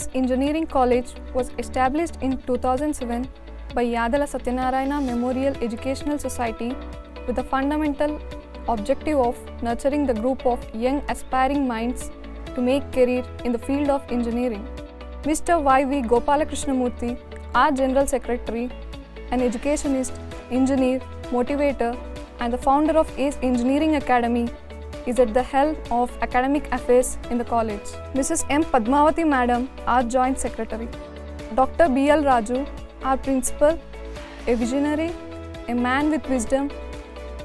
ACE Engineering College was established in 2007 by Yadala Satyanarayana Memorial Educational Society with the fundamental objective of nurturing the group of young aspiring minds to make career in the field of engineering. Mr. Y.V. Gopalakrishnamurthy, our General Secretary, an educationist, engineer, motivator, and the founder of ACE Engineering Academy, is at the helm of academic affairs in the college. Mrs. M. Padmavati Madam, our Joint Secretary. Dr. B. L. Raju, our Principal, a visionary, a man with wisdom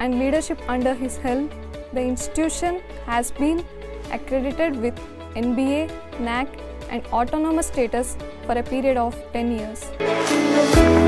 and leadership under his helm, the institution has been accredited with NBA, NAAC, and autonomous status for a period of 10 years.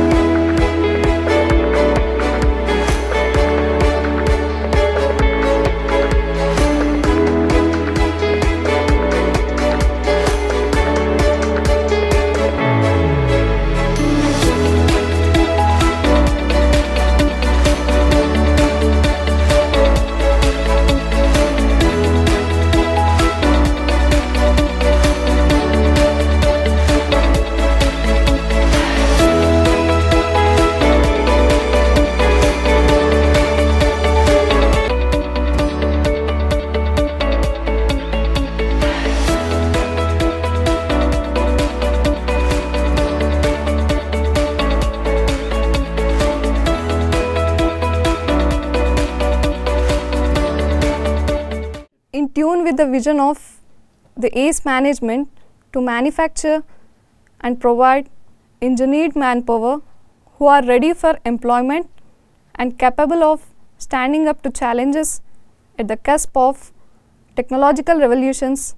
With the vision of the ACE management to manufacture and provide engineered manpower who are ready for employment and capable of standing up to challenges at the cusp of technological revolutions.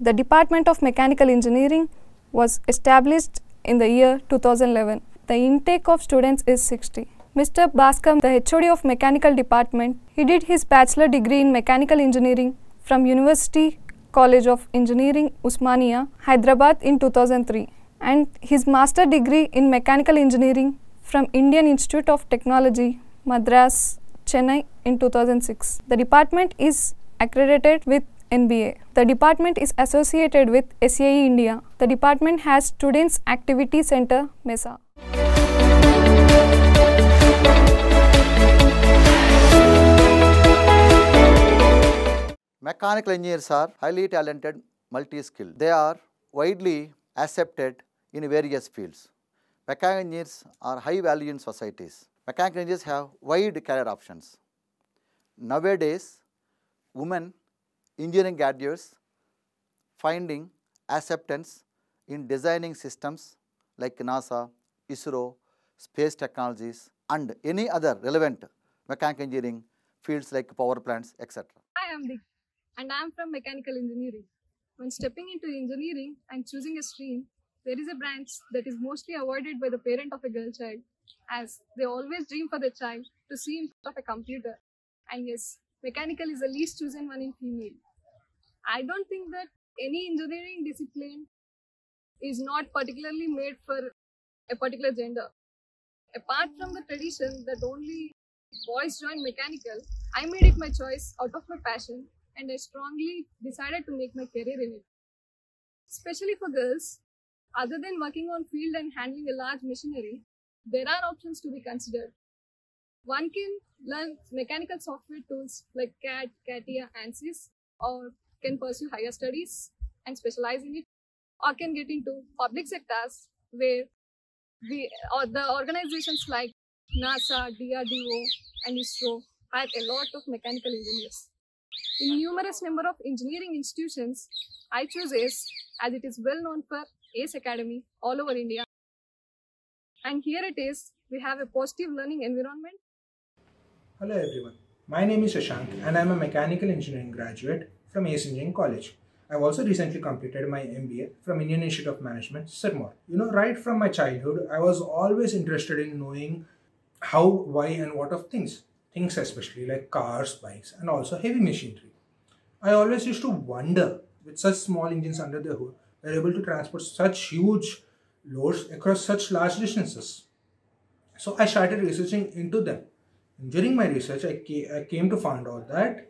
The Department of Mechanical Engineering was established in the year 2011. The intake of students is 60. Mr. Bhaskar, the HOD of Mechanical Department, he did his bachelor degree in Mechanical Engineering from University College of Engineering, Osmania, Hyderabad in 2003 and his master degree in Mechanical Engineering from Indian Institute of Technology, Madras, Chennai in 2006. The department is accredited with NBA. The department is associated with SAE India. The department has Students Activity Center, MESA. Mechanical engineers are highly talented, multi-skilled. They are widely accepted in various fields. Mechanical engineers are high value in societies. Mechanical engineers have wide career options. Nowadays, women engineering graduates finding acceptance in designing systems like NASA, ISRO, space technologies and any other relevant mechanical engineering fields like power plants, etc. I'm Dick, and I'm from Mechanical Engineering. When stepping into engineering and choosing a stream, there is a branch that is mostly avoided by the parent of a girl child, as they always dream for their child to see in front of a computer. And yes, mechanical is the least chosen one in female. I don't think that any engineering discipline is not particularly made for a particular gender. Apart from the tradition that only boys join mechanical, I made it my choice out of my passion and I strongly decided to make my career in it. Especially for girls, other than working on field and handling a large machinery, there are options to be considered. One can learn mechanical software tools like CAD, CATIA, ANSYS, or can pursue higher studies and specialize in it, or can get into public sectors where we, or the organizations like NASA, DRDO, and ISRO have a lot of mechanical engineers. In numerous number of engineering institutions, I choose ACE as it is well known for ACE Academy all over India. And here it is, we have a positive learning environment Hello everyone, my name is Shashank and I am a mechanical engineering graduate from ACE Engineering College. I've also recently completed my MBA from Indian Institute of Management, Sirmaur. You know, right from my childhood, I was always interested in knowing how, why, and what of things. Things especially like cars, bikes, and also heavy machinery. I always used to wonder with such small engines under the hood, they're able to transport such huge loads across such large distances. So I started researching into them. During my research, I, ca- I came to find out that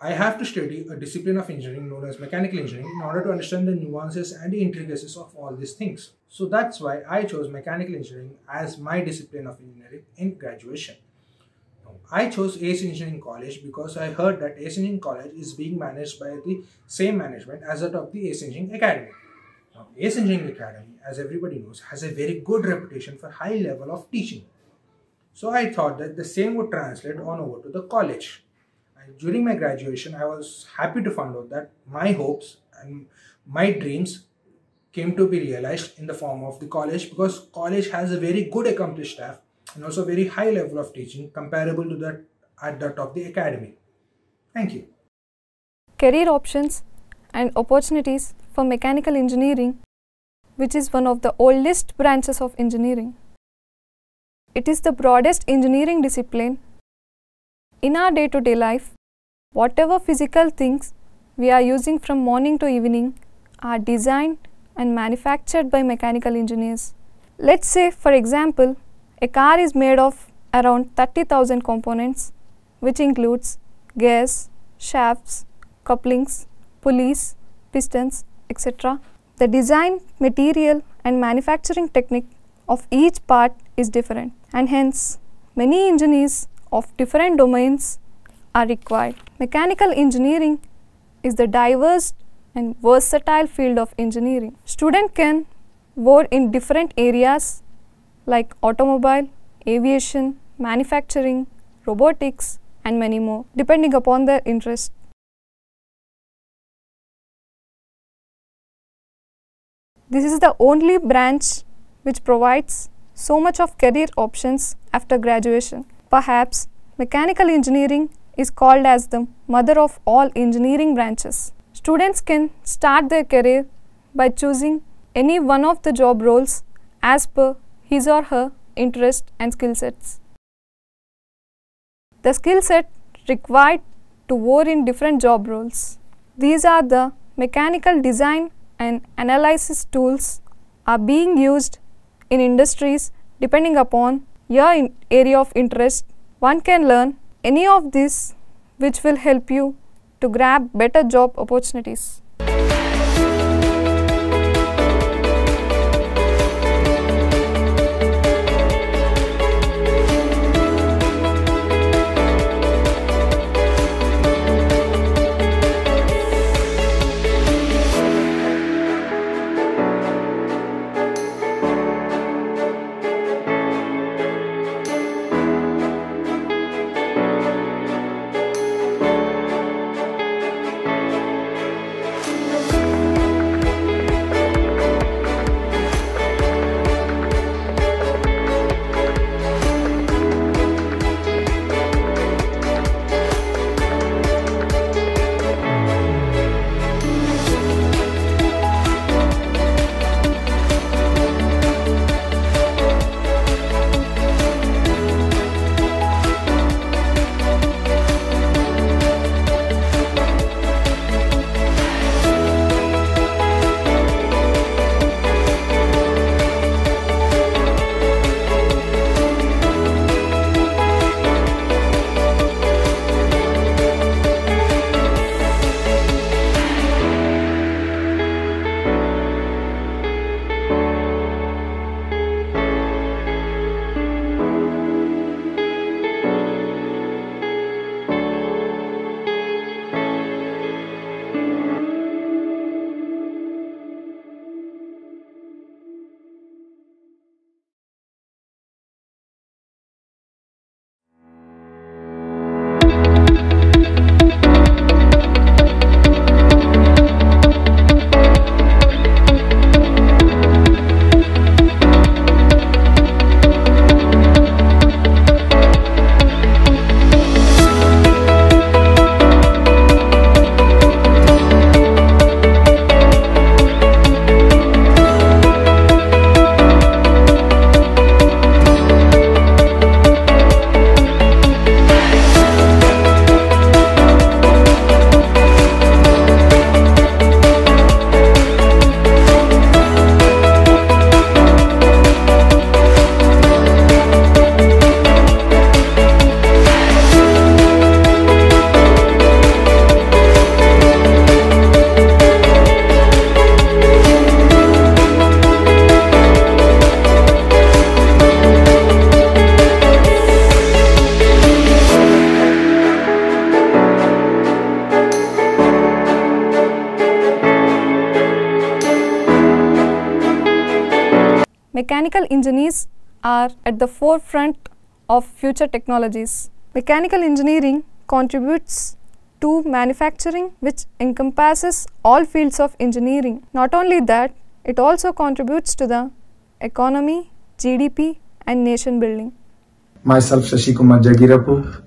I have to study a discipline of engineering known as mechanical engineering in order to understand the nuances and intricacies of all these things. So that's why I chose mechanical engineering as my discipline of engineering in graduation. I chose ACE Engineering College because I heard that ACE Engineering College is being managed by the same management as that of the ACE Engineering Academy. Now, ACE Engineering Academy, as everybody knows, has a very good reputation for high level of teaching. So I thought that the same would translate on over to the college during my graduation, I was happy to find out that my hopes and my dreams came to be realized in the form of the college because college has a very good accomplished staff and also very high level of teaching comparable to that at that of the academy. Thank you. Career options and opportunities for mechanical engineering, which is one of the oldest branches of engineering. It is the broadest engineering discipline. In our day to day life, Whatever physical things we are using from morning to evening are designed and manufactured by mechanical engineers. Let's say, for example, a car is made of around 30,000 components, which includes gears, shafts, couplings, pulleys, pistons, etc. The design, material, and manufacturing technique of each part is different, and hence, many engineers of different domains are required. Mechanical engineering is the diverse and versatile field of engineering. Student can work in different areas like automobile, aviation, manufacturing, robotics and many more depending upon their interest. This is the only branch which provides so much of career options after graduation. Perhaps mechanical engineering is called as the mother of all engineering branches. Students can start their career by choosing any one of the job roles as per his or her interest and skill sets. The skill set required to work in different job roles. These are the mechanical design and analysis tools are being used in industries depending upon your area of interest. One can learn any of this which will help you to grab better job opportunities. Mechanical engineers are at the forefront of future technologies. Mechanical engineering contributes to manufacturing, which encompasses all fields of engineering. Not only that, it also contributes to the economy, GDP, and nation building. Myself, Shashikumar Jagirapu.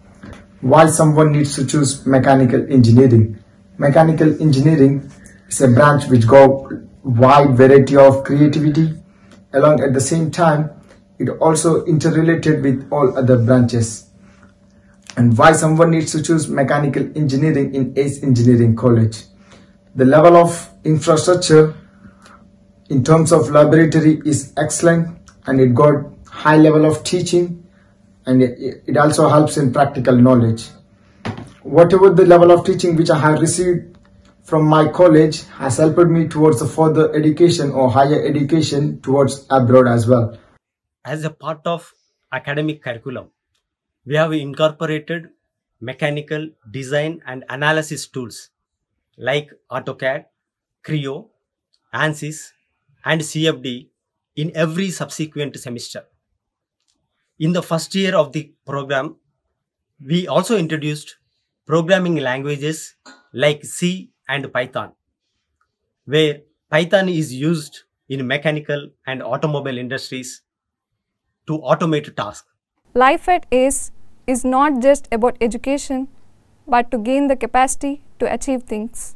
Why someone needs to choose mechanical engineering? Mechanical engineering is a branch which got wide variety of creativity. Along at the same time, it also interrelated with all other branches. And why someone needs to choose mechanical engineering in ACE Engineering College? The level of infrastructure in terms of laboratory is excellent and it got high level of teaching and it, also helps in practical knowledge. Whatever the level of teaching which I have received from my college has helped me towards the further education or higher education towards abroad as well. As a part of academic curriculum, we have incorporated mechanical design and analysis tools like AutoCAD, Creo, ANSYS, and CFD in every subsequent semester. In the first year of the program, we also introduced programming languages like C and Python, where Python is used in mechanical and automobile industries to automate tasks. Life at ACE is not just about education, but to gain the capacity to achieve things.